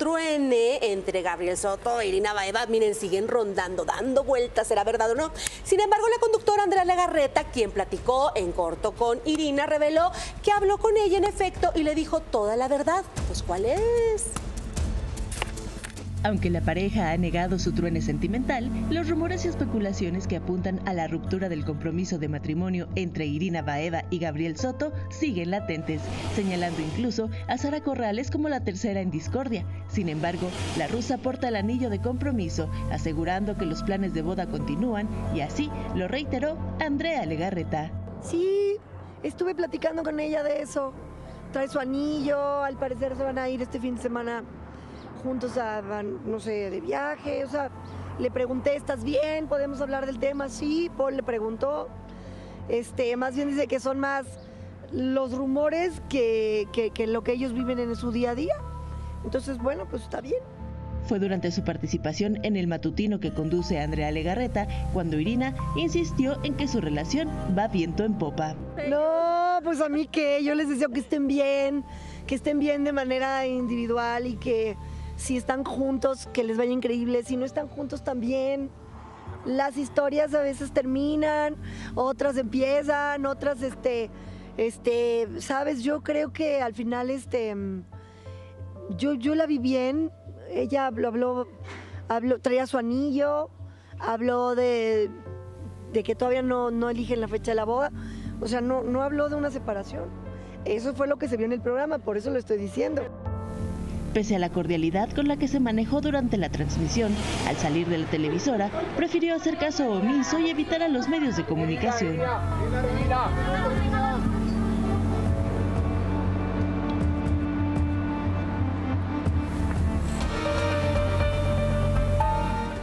truene entre Gabriel Soto e Irina Baeva, miren, siguen rondando, dando vueltas, ¿será verdad o no? Sin embargo, la conductora Andrea Legarreta, quien platicó en corto con Irina, reveló que habló con ella en efecto y le dijo toda la verdad. Pues, ¿cuál es? Aunque la pareja ha negado su truene sentimental, los rumores y especulaciones que apuntan a la ruptura del compromiso de matrimonio entre Irina Baeva y Gabriel Soto siguen latentes, señalando incluso a Sara Corrales como la tercera en discordia. Sin embargo, la rusa porta el anillo de compromiso, asegurando que los planes de boda continúan y así lo reiteró Andrea Legarreta. Sí, estuve platicando con ella de eso. Trae su anillo, al parecer se van a ir este fin de semana juntos a, no sé, de viaje, o sea, le pregunté, ¿estás bien? ¿Podemos hablar del tema? Sí, Paul le preguntó. Este, más bien dice que son más los rumores que, que lo que ellos viven en su día a día. Entonces, bueno, pues está bien. Fue durante su participación en el matutino que conduce Andrea Legarreta cuando Irina insistió en que su relación va viento en popa. No, pues a mí que yo les deseo que estén bien, que estén bien de manera individual y que si están juntos, que les vaya increíble, si no están juntos también. Las historias a veces terminan, otras empiezan, otras, este, este, sabes, yo creo que al final, este, yo, yo la vi bien, ella habló, habló, traía su anillo, habló de, de que todavía no, no eligen la fecha de la boda, o sea, no, no habló de una separación. Eso fue lo que se vio en el programa, por eso lo estoy diciendo. Pese a la cordialidad con la que se manejó durante la transmisión, al salir de la televisora, prefirió hacer caso omiso y evitar a los medios de comunicación.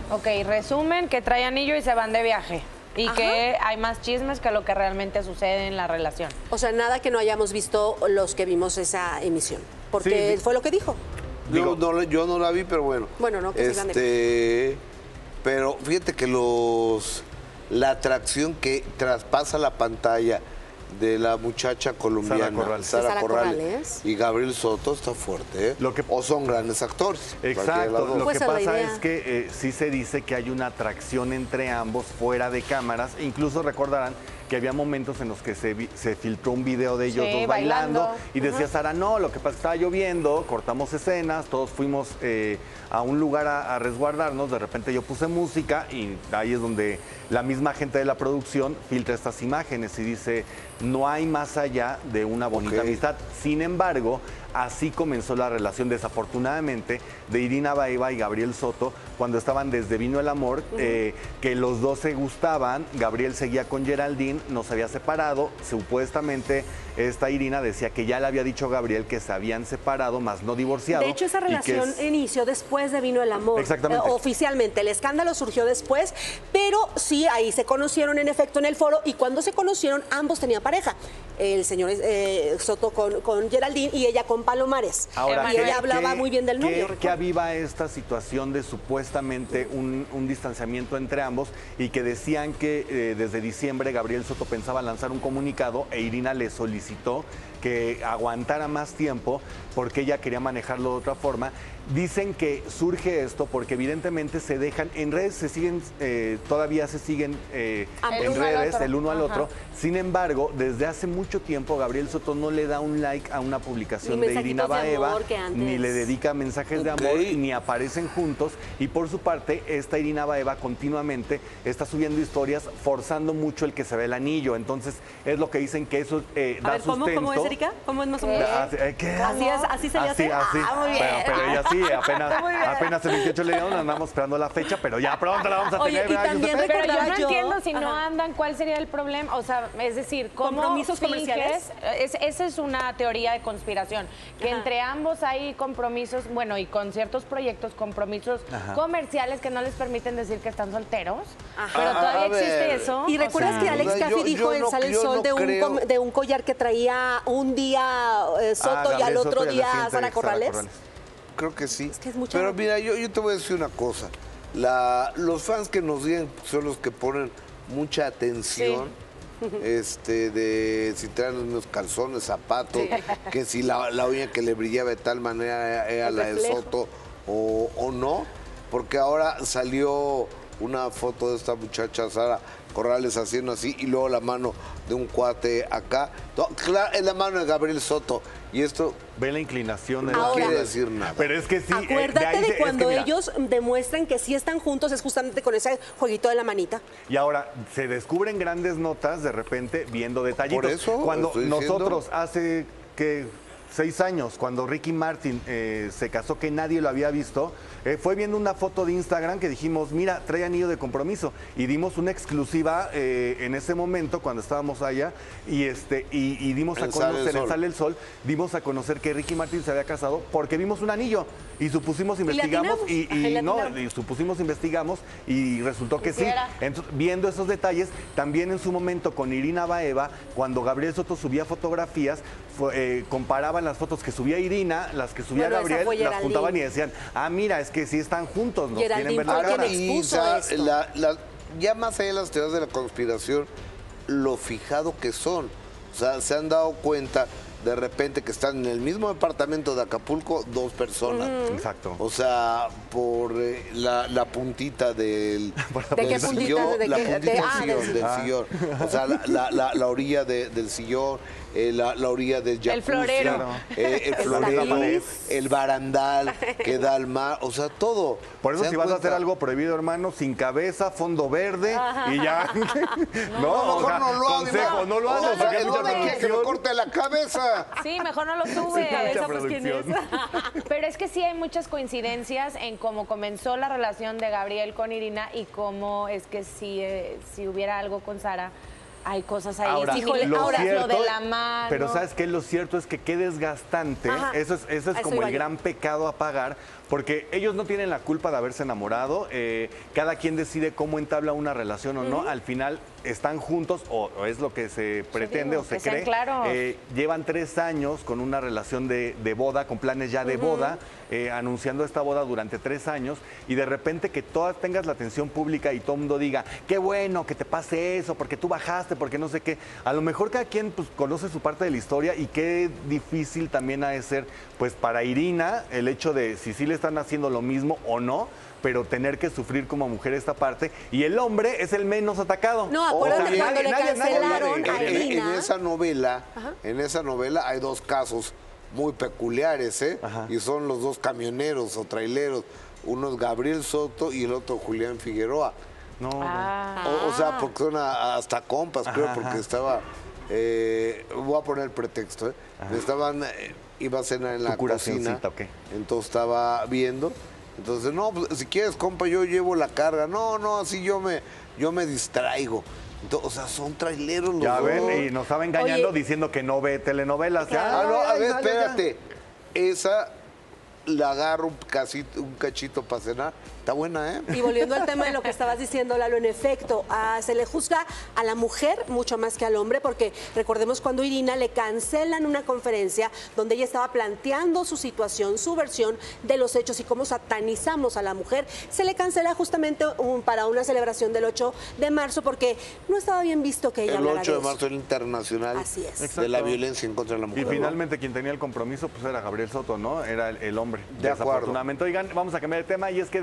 Ok, resumen que trae anillo y se van de viaje. Y que hay más chismes que lo que realmente sucede en la relación. O sea, nada que no hayamos visto los que vimos esa emisión. Porque fue lo que dijo. Yo no, yo no la vi, pero bueno. Bueno, no, que este, Pero fíjate que los la atracción que traspasa la pantalla de la muchacha colombiana Sara Corrales, y Gabriel Soto está fuerte, ¿eh? Lo que, o son grandes actores. Exacto, lo que pasa es que eh, sí se dice que hay una atracción entre ambos fuera de cámaras, incluso recordarán que había momentos en los que se, filtró un video de ellos dos bailando, y decía Sara, no, lo que pasa es que estaba lloviendo, cortamos escenas, todos fuimos eh, a un lugar a, resguardarnos, de repente yo puse música y ahí es donde la misma gente de la producción filtra estas imágenes y dice, no hay más allá de una bonita amistad. Sin embargo, así comenzó la relación, desafortunadamente, de Irina Baeva y Gabriel Soto, cuando estaban desde Vino el Amor, eh, que los dos se gustaban, Gabriel seguía con Geraldine, no se había separado, supuestamente esta Irina decía que ya le había dicho a Gabriel que se habían separado, más no divorciado. De hecho, esa relación inició después de Vino el Amor. Exactamente. Eh, oficialmente, el escándalo surgió después, pero sí, ahí se conocieron en efecto en el foro y cuando se conocieron ambos tenían pareja. El señor eh, Soto con, con, Geraldine y ella con Palomares. Ahora, y ella hablaba muy bien del novio. ¿Qué aviva esta situación de supuestamente un, distanciamiento entre ambos y que decían que eh, desde diciembre Gabriel Soto pensaba lanzar un comunicado e Irina le solicitó que aguantara más tiempo porque ella quería manejarlo de otra forma Dicen que surge esto porque evidentemente se dejan, en redes se siguen, eh, todavía se siguen eh, en redes el uno al otro. Sin embargo, desde hace mucho tiempo Gabriel Soto no le da un like a una publicación de Irina Baeva, ni le dedica mensajes de amor, ni aparecen juntos. Y por su parte, esta Irina Baeva continuamente está subiendo historias forzando mucho el que se ve el anillo. Entonces, es lo que dicen que eso eh, da ¿cómo, ¿Cómo es, Erika? ¿Cómo es más o menos? Así, es, así se le hace. Así, ah, muy bien. pero ella sí apenas, apenas el 28 le dieron, andamos esperando la fecha, pero ya pronto la vamos a tener. pero yo no entiendo si no andan, ¿cuál sería el problema? O sea, es decir, ¿cómo compromisos comerciales? esa es una teoría de conspiración, que entre ambos hay compromisos, bueno, y con ciertos proyectos, compromisos comerciales que no les permiten decir que están solteros, pero todavía existe eso. Y recuerdas que Alex Caffi dijo en Sale el Sol de, un, de un collar que traía un día eh, Soto ah, y al otro día Sara Corrales creo que sí. Pero mira, yo, te voy a decir una cosa. La, los fans que nos siguen son los que ponen mucha atención. Este, de si traen unos calzones, zapatos, que si la, uña que le brillaba de tal manera era la de Soto o, o no, porque ahora salió una foto de esta muchacha Sara Corrales haciendo así y luego la mano de un cuate acá. claro, es la mano de Gabriel Soto. Y esto. Ve la inclinación de No quiere decir nada. Pero es que sí. Eh, Acuérdate de, cuando ellos demuestran que sí están juntos, es justamente con ese jueguito de la manita. Y ahora se descubren grandes notas de repente viendo detallitos. Por eso. Cuando nosotros hace que seis años, cuando Ricky Martin eh, se casó, que nadie lo había visto, eh, fue viendo una foto de Instagram que dijimos, mira, trae anillo de compromiso. Y dimos una exclusiva eh, en ese momento, cuando estábamos allá, y, este, y, dimos a conocer, en Sale el Sol, dimos a conocer que Ricky Martin se había casado porque vimos un anillo. Y supusimos, investigamos, y, no, y supusimos, investigamos, y resultó que sí. Entonces, viendo esos detalles, también en su momento con Irina Baeva, cuando Gabriel Soto subía fotografías, las fotos que subía Irina, las que subía Gabriel, las juntaban y decían, ah, mira, es que sí están juntos, nos quieren ver la cara. Y ya más allá de las teorías de la conspiración, lo fijado que son. O sea, se han dado cuenta de repente que están en el mismo departamento de Acapulco dos personas. Exacto. O sea, por eh, la, puntita del, ¿De sillón, la puntita del, ah, sillón, del sillón. O sea, la, la orilla del sillón, eh, la, orilla del jacuzzi. El florero. Eh, el florero, el barandal que da al mar, o sea, todo. Por eso si vas a hacer algo prohibido, hermano, sin cabeza, fondo verde y ya. no, mejor no lo hagas. Consejo, no lo hagas. que, corte la cabeza. Sí, mejor no lo sube. Pues, Pero es que sí hay muchas coincidencias en cómo comenzó la relación de Gabriel con Irina y cómo es que si, eh, si hubiera algo con Sara hay cosas ahí. Ahora, lo, de la mano. Pero ¿sabes qué? Lo cierto es que qué desgastante. Eso es, eso es como el gran pecado a pagar porque ellos no tienen la culpa de haberse enamorado, eh, cada quien decide cómo entabla una relación o no, al final están juntos o, es lo que se pretende o se cree. Eh, llevan tres años con una relación de, boda, con planes ya de boda, eh, anunciando esta boda durante tres años y de repente que todas tengas la atención pública y todo el mundo diga, qué bueno que te pase eso, porque tú bajaste, porque no sé qué. A lo mejor cada quien pues, conoce su parte de la historia y qué difícil también ha de ser, pues para Irina, el hecho de si sí le están haciendo lo mismo o no, pero tener que sufrir como mujer esta parte y el hombre es el menos atacado. No, acuérdate cuando le cancelaron a en, en, esa novela, en esa novela hay dos casos muy peculiares, ¿eh? Y son los dos camioneros o traileros, uno es Gabriel Soto y el otro Julián Figueroa. No, o, sea, porque son hasta compas, creo, porque estaba eh, voy a poner el pretexto, ¿eh? Estaban eh, iba a cenar en la cocina. Entonces estaba viendo. Entonces, no, pues, si quieres, compa, yo llevo la carga. No, no, así yo me, yo me distraigo. o sea, son traileros los Ya ven, y nos estaba engañando diciendo que no ve telenovelas. Ah, no, a ver, espérate. Esa la agarro un, casito, un cachito para cenar Está buena, ¿eh? Y volviendo al tema de lo que estabas diciendo, Lalo, en efecto, se le juzga a la mujer mucho más que al hombre, porque recordemos cuando Irina le cancelan una conferencia donde ella estaba planteando su situación, su versión de los hechos y cómo satanizamos a la mujer, se le cancela justamente para una celebración del 8 de marzo, porque no estaba bien visto que ella El 8 de, de marzo, el internacional de la violencia en contra de la mujer. Y finalmente quien tenía el compromiso pues era Gabriel Soto, ¿no? Era el, hombre. De Desafortunadamente. Oigan, vamos a cambiar de tema y es que